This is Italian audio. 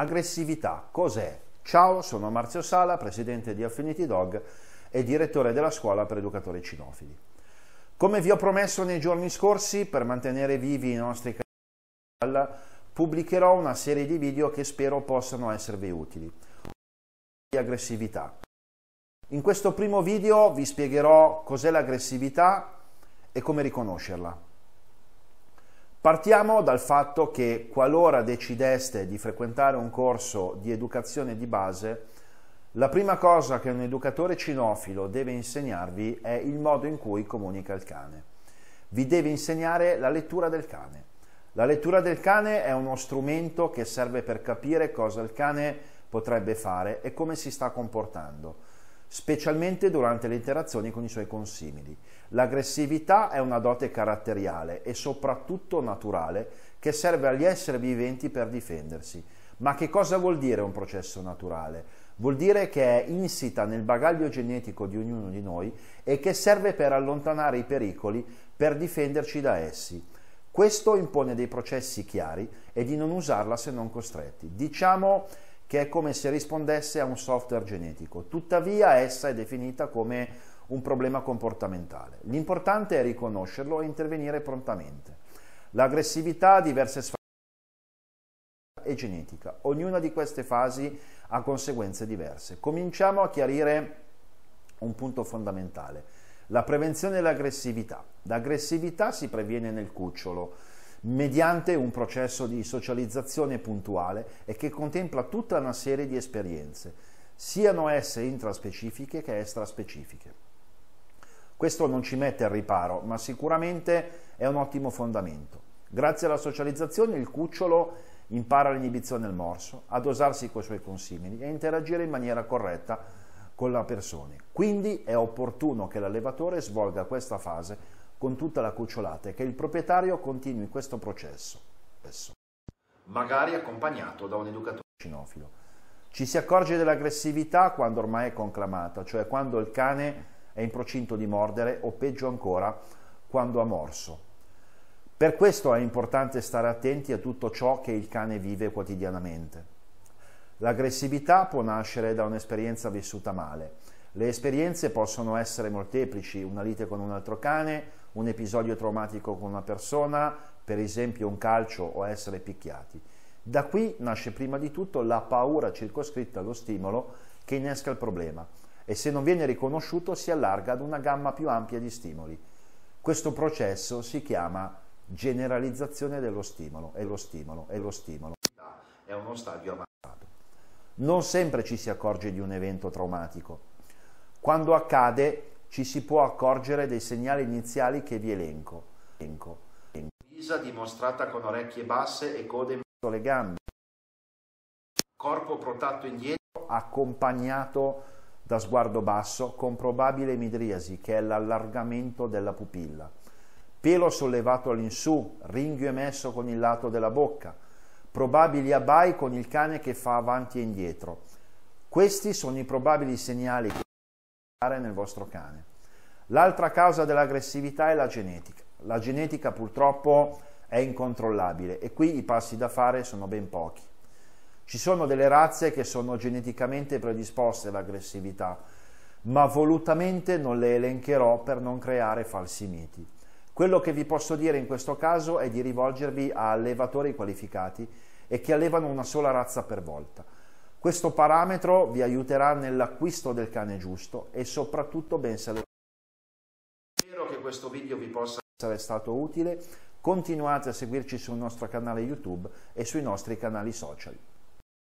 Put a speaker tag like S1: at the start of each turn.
S1: Aggressività, cos'è? Ciao, sono Marzio Sala, presidente di Affinity Dog e direttore della scuola per educatori cinofili. Come vi ho promesso nei giorni scorsi, per mantenere vivi i nostri canali, pubblicherò una serie di video che spero possano esservi utili. Di aggressività. In questo primo video vi spiegherò cos'è l'aggressività e come riconoscerla. Partiamo dal fatto che qualora decideste di frequentare un corso di educazione di base, la prima cosa che un educatore cinofilo deve insegnarvi è il modo in cui comunica il cane. Vi deve insegnare la lettura del cane. La lettura del cane è uno strumento che serve per capire cosa il cane potrebbe fare e come si sta comportando specialmente durante le interazioni con i suoi consimili. L'aggressività è una dote caratteriale e soprattutto naturale che serve agli esseri viventi per difendersi. Ma che cosa vuol dire un processo naturale? Vuol dire che è insita nel bagaglio genetico di ognuno di noi e che serve per allontanare i pericoli, per difenderci da essi. Questo impone dei processi chiari e di non usarla se non costretti. Diciamo che è come se rispondesse a un software genetico. Tuttavia essa è definita come un problema comportamentale. L'importante è riconoscerlo e intervenire prontamente. L'aggressività ha diverse sfide e genetica. Ognuna di queste fasi ha conseguenze diverse. Cominciamo a chiarire un punto fondamentale. La prevenzione dell'aggressività. L'aggressività si previene nel cucciolo mediante un processo di socializzazione puntuale e che contempla tutta una serie di esperienze, siano esse intraspecifiche che extraspecifiche. Questo non ci mette al riparo, ma sicuramente è un ottimo fondamento. Grazie alla socializzazione il cucciolo impara l'inibizione del morso, a dosarsi con i suoi consimili e interagire in maniera corretta con la persona. Quindi è opportuno che l'allevatore svolga questa fase con tutta la cucciolata e che il proprietario continui questo processo, magari accompagnato da un educatore cinofilo. Ci si accorge dell'aggressività quando ormai è conclamata, cioè quando il cane è in procinto di mordere o peggio ancora quando ha morso. Per questo è importante stare attenti a tutto ciò che il cane vive quotidianamente. L'aggressività può nascere da un'esperienza vissuta male. Le esperienze possono essere molteplici, una lite con un altro cane, un episodio traumatico con una persona, per esempio un calcio o essere picchiati. Da qui nasce prima di tutto la paura circoscritta allo stimolo che innesca il problema e se non viene riconosciuto si allarga ad una gamma più ampia di stimoli. Questo processo si chiama generalizzazione dello stimolo e lo stimolo e lo stimolo è uno stadio avanzato. Non sempre ci si accorge di un evento traumatico. Quando accade ci si può accorgere dei segnali iniziali che vi elenco. elenco. Visa dimostrata con orecchie basse e code in alle gambe. Corpo protratto indietro accompagnato da sguardo basso con probabile midriasi che è l'allargamento della pupilla. Pelo sollevato all'insù, ringhio emesso con il lato della bocca, probabili abai con il cane che fa avanti e indietro. Questi sono i probabili segnali che nel vostro cane. L'altra causa dell'aggressività è la genetica. La genetica purtroppo è incontrollabile e qui i passi da fare sono ben pochi. Ci sono delle razze che sono geneticamente predisposte all'aggressività, ma volutamente non le elencherò per non creare falsi miti. Quello che vi posso dire in questo caso è di rivolgervi a allevatori qualificati e che allevano una sola razza per volta. Questo parametro vi aiuterà nell'acquisto del cane giusto e soprattutto ben selezionato. Spero che questo video vi possa essere stato utile. Continuate a seguirci sul nostro canale YouTube e sui nostri canali social.